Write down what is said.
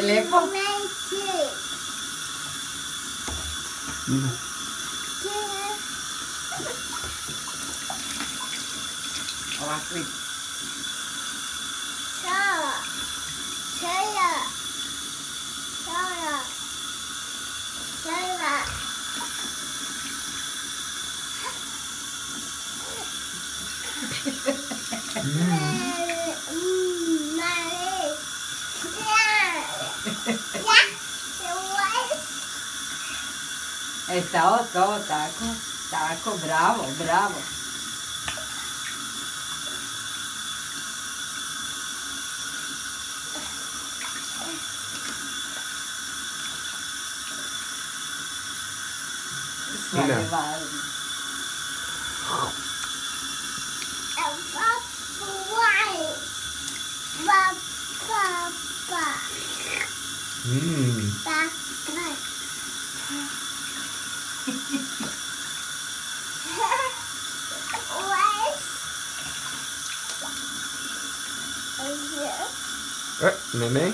Lepo. Leite. Nina. Ovakvi. Sara. Sara. Sara. Sara. Mary. E to, to, tako. Tako, bravo, bravo. Nina. Svake važno. what? Oh, Mimi?